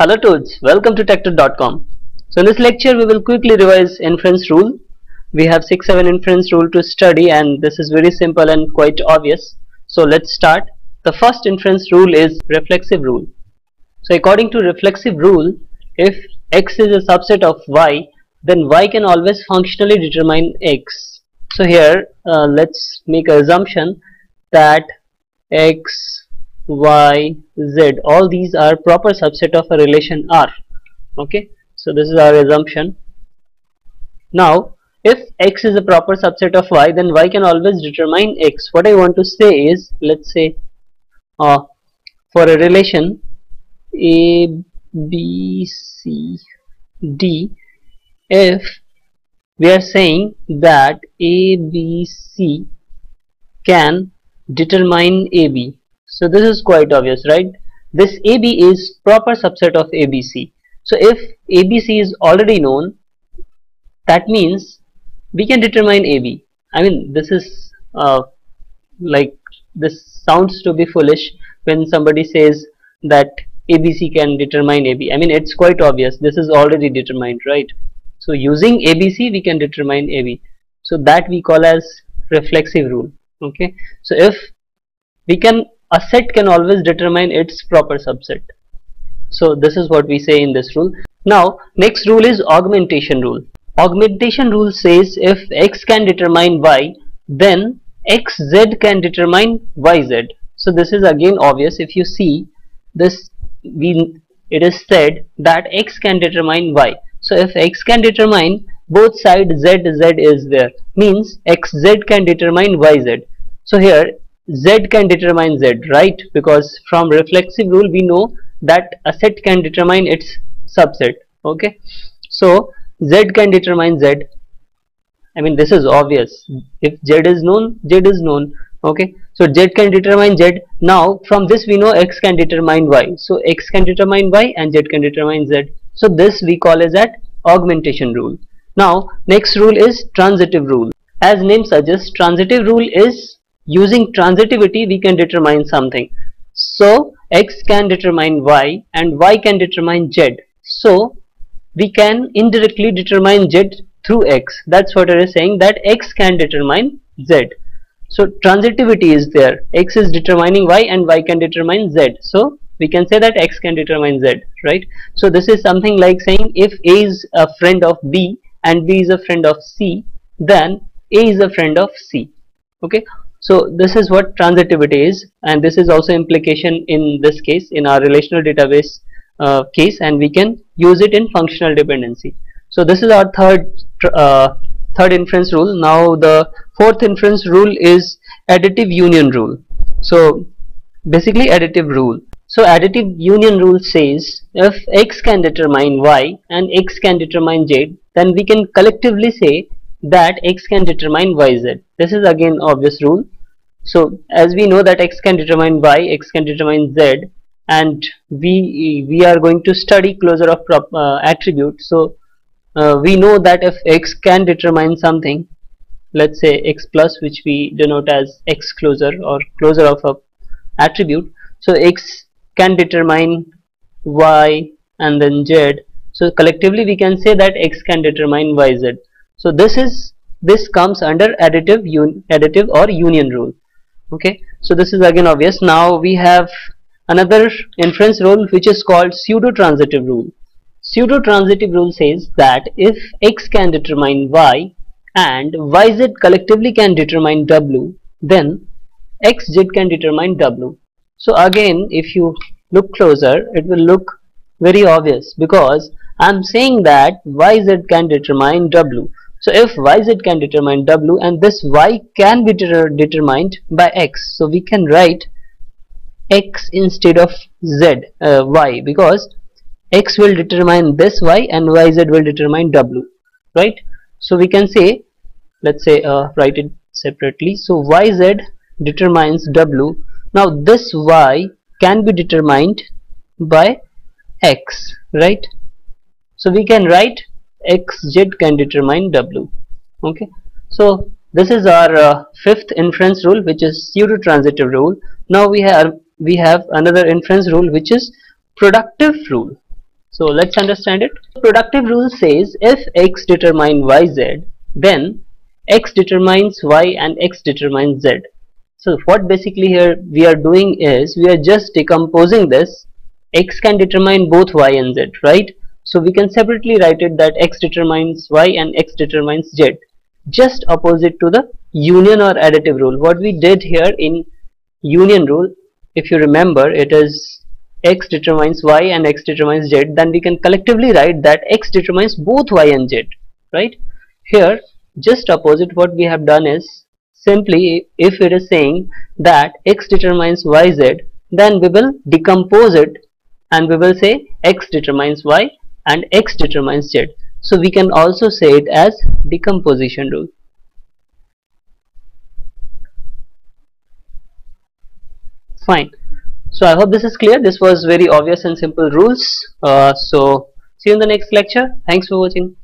Hello toads, welcome to Techtud.com. So in this lecture we will quickly revise inference rule. We have 6-7 inference rule to study and this is very simple and quite obvious. So let's start. The first inference rule is reflexive rule. So according to reflexive rule, if x is a subset of y, then y can always functionally determine x. So here uh, let's make an assumption that x, y, z all these are proper subset of a relation R. Okay, so this is our assumption. Now if x is a proper subset of y then y can always determine x. What I want to say is let's say uh, for a relation a b c d if we are saying that a b c can determine ab so this is quite obvious right this ab is proper subset of abc so if abc is already known that means we can determine ab i mean this is uh, like this sounds to be foolish when somebody says that ABC can determine AB. I mean it's quite obvious this is already determined right. So using ABC we can determine AB. So that we call as reflexive rule. Okay. So if we can a set can always determine its proper subset. So this is what we say in this rule. Now next rule is augmentation rule. Augmentation rule says if x can determine y then xz can determine yz. So this is again obvious if you see this we it is said that x can determine y so if x can determine both sides z z is there means xz can determine yz so here z can determine z right because from reflexive rule we know that a set can determine its subset okay so z can determine z I mean this is obvious if z is known z is known okay so z can determine z. Now from this we know x can determine y. So x can determine y and z can determine z. So this we call as that augmentation rule. Now next rule is transitive rule. As name suggests transitive rule is using transitivity we can determine something. So x can determine y and y can determine z. So we can indirectly determine z through x. That's what it is saying that x can determine z so transitivity is there x is determining y and y can determine z so we can say that x can determine z right so this is something like saying if a is a friend of b and b is a friend of c then a is a friend of c okay so this is what transitivity is and this is also implication in this case in our relational database uh, case and we can use it in functional dependency. So this is our third uh, third inference rule. Now the fourth inference rule is additive union rule. So basically additive rule. So additive union rule says if x can determine y and x can determine z then we can collectively say that x can determine yz this is again obvious rule. So as we know that x can determine y x can determine z and we we are going to study closure of prop, uh, attribute. So uh, we know that if x can determine something let's say x plus which we denote as x closure or closure of a attribute so x can determine y and then z. So collectively we can say that x can determine yz so this is this comes under additive un additive or union rule okay so this is again obvious now we have another inference rule which is called pseudo transitive rule Pseudo-transitive rule says that if x can determine y and yz collectively can determine w, then xz can determine w. So again, if you look closer, it will look very obvious because I'm saying that yz can determine w. So if yz can determine w and this y can be determined by x, so we can write x instead of z, uh, y because x will determine this y and yz will determine w right? So we can say let's say uh, write it separately. So yz determines w. Now this y can be determined by x right? So we can write xz can determine w. Okay. So this is our uh, fifth inference rule which is pseudo transitive rule. Now we have we have another inference rule which is productive rule. So let's understand it. Productive rule says if x determine yz then x determines y and x determines z. So what basically here we are doing is we are just decomposing this. X can determine both y and z right so we can separately write it that x determines y and x determines z. Just opposite to the union or additive rule. What we did here in union rule if you remember it is x determines y and x determines z. Then we can collectively write that x determines both y and z right? Here just opposite what we have done is simply if it is saying that x determines yz then we will decompose it and we will say x determines y and x determines z. So we can also say it as decomposition rule. Fine. So i hope this is clear. This was very obvious and simple rules. Uh, so see you in the next lecture. Thanks for watching